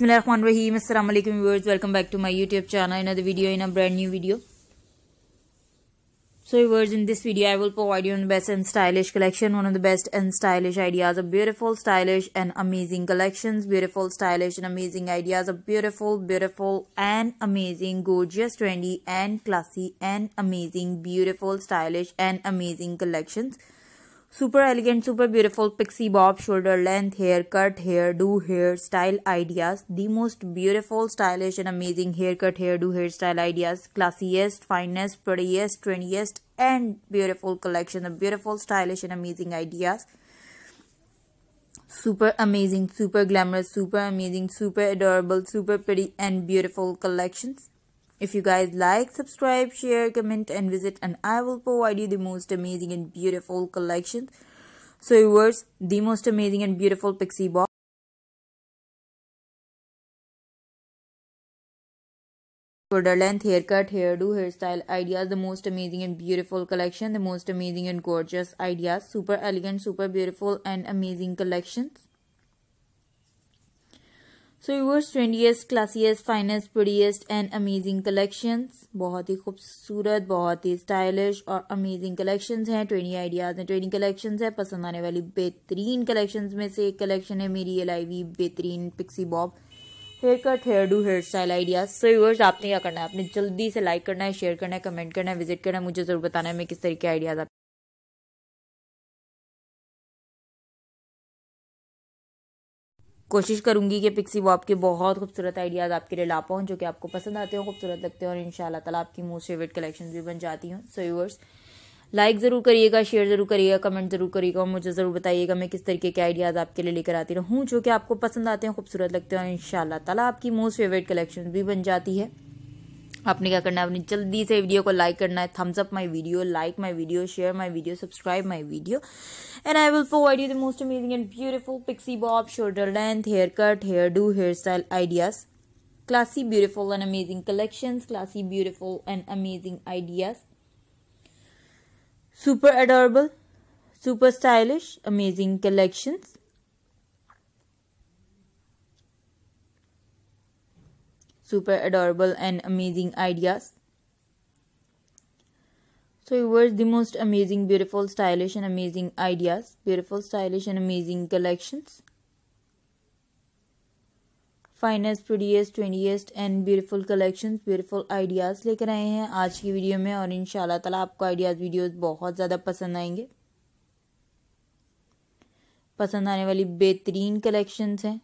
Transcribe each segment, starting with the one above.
Bismillahirrahmanirrahim. Assalamu alaikum viewers. Welcome back to my YouTube channel. Another video in a brand new video. So viewers, in this video I will provide you the best and stylish collection. One of the best and stylish ideas of beautiful, stylish and amazing collections. Beautiful, stylish and amazing ideas of beautiful, beautiful and amazing, gorgeous, trendy and classy and amazing, beautiful, stylish and amazing collections. Super elegant, super beautiful pixie bob, shoulder length, hair cut hair do hair style ideas. The most beautiful, stylish and amazing haircut, hairdo, hairstyle ideas. Classiest, finest, prettiest, trendiest and beautiful collection of beautiful, stylish and amazing ideas. Super amazing, super glamorous, super amazing, super adorable, super pretty and beautiful collections. If you guys like, subscribe, share, comment and visit and I will provide you the most amazing and beautiful collections. So viewers, the most amazing and beautiful pixie box. Shoulder length, haircut, hairdo, hairstyle ideas, the most amazing and beautiful collection, the most amazing and gorgeous ideas, super elegant, super beautiful and amazing collections. So yours trendiest classiest finest prettiest and amazing collections बहुत ही खूबसूरत, बहुत ही stylish और amazing collections हैं। Twenty ideas हैं। Twenty collections है। पसंद आने वाली बेहतरीन कलेक्शंस में से एक कलेक्शन है मेरी, ये लाइवी बेहतरीन pixie bob haircut hairdo hairstyle ideas so yours आपने क्या करना है? आपने जल्दी से लाइक करना है शेयर करना है कमेंट करना है विज़िट करना है। मुझे ज़रूर बताना है मैं किस तरीके आइडियाज़ कोशिश करूँगी कि पिक्सी वॉप के बहुत खूबसूरत आइडियाज़ आपके लिए ला पाऊँ, जो कि आपको पसंद आते हो, खूबसूरत लगते हैं, और इन ताला आपकी मोस्ट फेवरेट कलेक्शन भी बन जाती हूँ। सो यूवर्स लाइक ज़रूर करिएगा शेयर ज़रूर करिएगा कमेंट ज़रूर करिएगा, और मुझे ज़रूर बताइएगा मैं किस तरीके के आइडियाज़ आपके लिए लेकर आती रहूँ, जो कि आपको पसंद आते हैं, खूबसूरत लगते हैं, और इन ताला आपकी मोस्ट फेवरेट कलेक्शन भी बन जाती है। आपने क्या करना है? अपनी जल्दी से वीडियो को लाइक करना है। Thumbs up my video like my video share my video subscribe my video and I will provide you the most amazing and beautiful pixie bob shoulder length haircut hairdo hairstyle ideas classy, beautiful and amazing collections, classy, beautiful and amazing ideas. Super adorable super stylish amazing collections. Super adorable and amazing ideas. So viewers, the most amazing, beautiful, stylish and amazing ideas. Beautiful, stylish and amazing collections. Finest prettiest trendiest and beautiful collections beautiful ideas लेकर आए हैं आज की video में और इन ताला आपको ideas videos बहुत ज़्यादा पसंद आएँगे पसंद आने वाली बेहतरीन कलेक्शंस हैं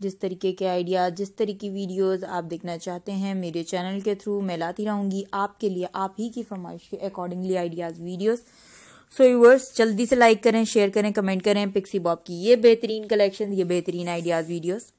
जिस तरीके के आइडियाज़ जिस तरीके की वीडियोस आप देखना चाहते हैं, मेरे चैनल के थ्रू मैं लाती रहूँगी। आपके लिए आप ही की फरमाइश के accordingly ideas videos so yours जल्दी से लाइक करें शेयर करें कमेंट करें। पिक्सी बॉब की ये बेहतरीन कलेक्शन ये बेहतरीन आइडियाज़ वीडियोस